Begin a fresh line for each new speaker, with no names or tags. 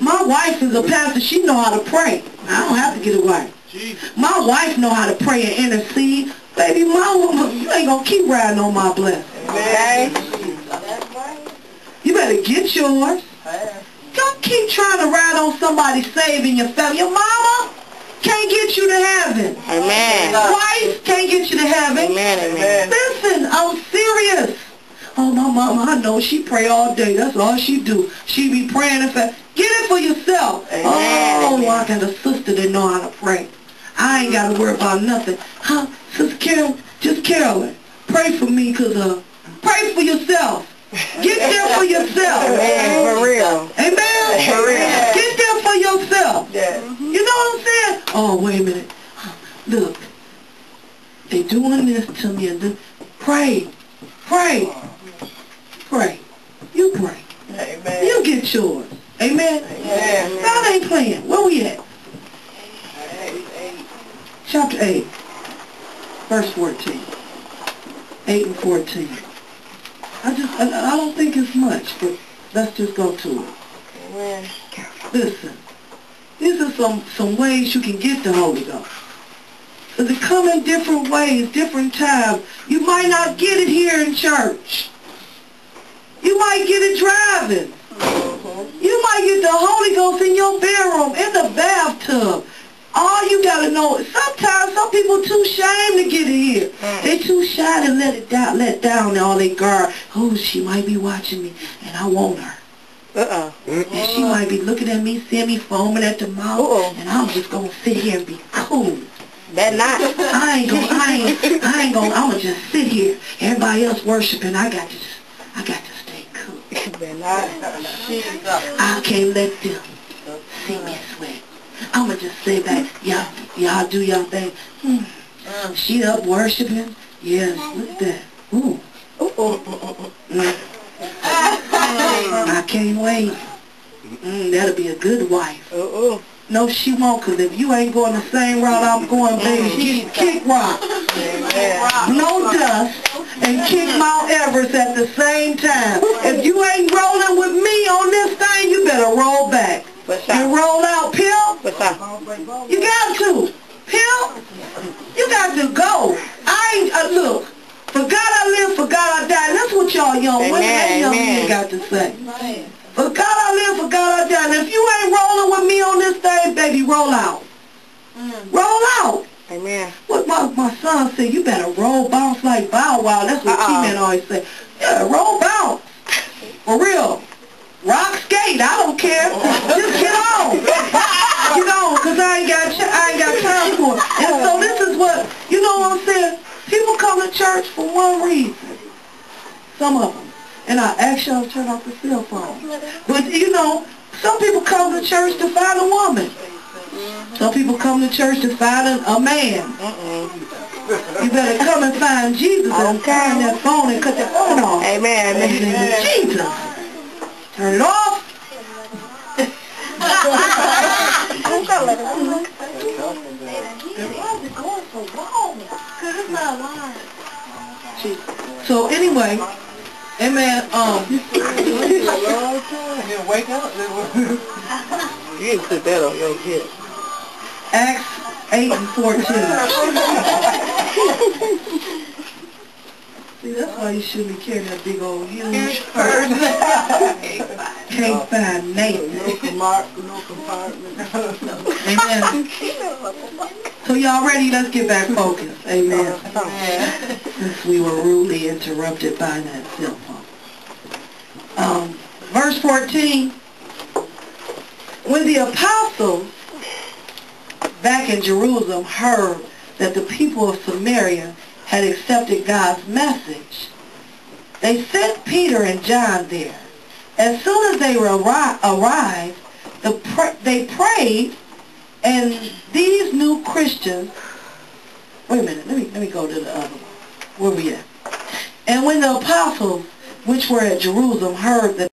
My wife is a pastor. She know how to pray. I don't have to get a wife. My wife know how to pray and intercede. Baby, my woman, you ain't gonna keep riding on my blessing.
Okay?
You better get yours. Don't keep trying to ride on somebody saving your family. Your mama can't get you to heaven.
Amen.
Wife can't get you to heaven.
Amen, amen.
Listen, I'm serious. Oh, my mama, I know she pray all day. That's all she do. She be praying and say, Get it for yourself.
Amen,
Oh. I got a sister that know how to pray. I ain't got to worry about nothing. Huh, Sister Carol, just Carolyn, pray for me, cause uh, pray for yourself. Get there for yourself.
Amen, for real.
Amen?
For real.
Get there for yourself.
Yeah.
You know what I'm saying? Oh, wait a minute. Look, they doing this to me. Pray, pray. Get yours. Amen?
Amen.
God ain't playing. Where we at? Chapter 8, verse 14. 8 and 14. I just, I, I don't think it's much, but let's just go to it.
Amen.
Listen, these are some, some ways you can get the Holy Ghost. It come in different ways, different times. You might not get it here in church. You might get it driving. You might get the Holy Ghost in your bedroom, in the bathtub. All you gotta know, sometimes some people too shy to get it here. Mm. They too shy to let it down, let down all they guard. Oh, she might be watching me, and I want her.
Uh-uh.
And she might be looking at me, seeing me foaming at the mouth,
Uh-oh.
and I'm just gonna sit here and be cool.
That not.
I ain't gonna, I ain't, I ain't gonna, I'm gonna just sit here. Everybody else worshiping, I got to, I got to stay cool.
That not.
I can't let them see me sweat. I'm gonna just say back, y'all, y'all do y'all thing. Hmm. She up worshiping. Yes, look at that. Ooh. Ooh. Mm. I can't wait. Mm, that'll be a good wife.
Uh-uh.
No, she won't, because if you ain't going the same route I'm going, baby, kick, kick rock. No dust and kick Mount Everest at the same time. If you ain't rolling with me on this thing, you better roll back.
What's
And
up?
roll out, Pimp.
What's up?
You got to. Pimp, you got to go. I ain't, uh, look, for God I live, for God I die. That's what y'all young women and young
Amen,
men got to say. For God I live, for God I die. And if you ain't rolling with me on this thing, baby, roll out. Roll out.
Amen.
What my, my son said, you better roll bounce like Bow Wow. That's what
Uh-uh.
T-Man always say. Yeah, roll bounce. For real. Rock skate, I don't care. Just get on. Get on, because I ain't got ch- I ain't got time for it. And so this is what, you know what I'm saying? People come to church for one reason. Some of them. And I ask y'all to turn off the cell phone. But, you know, some people come to church to find a woman. Some people come to church to find a, a man. You better come and find Jesus and find that phone and cut that phone off.
Amen.
In the name of Jesus. Turn it off. So anyway, amen, um,
You wake up. you didn't put that on your hip.
Acts 8 and 14. See, that's why you shouldn't be carrying that big old huge purse. Can't find Nathan.
No compartment. No compartment.
Amen. So y'all ready? Let's get back focused. Amen. Since we were rudely interrupted by that cell phone. Um, verse 14. When the apostles back in Jerusalem heard that the people of Samaria had accepted God's message, they sent Peter and John there. As soon as they were arrived, the pr- they prayed, and these new Christians. Wait a minute. Let me let me go to the other one. Where we at? And when the apostles, which were at Jerusalem, heard that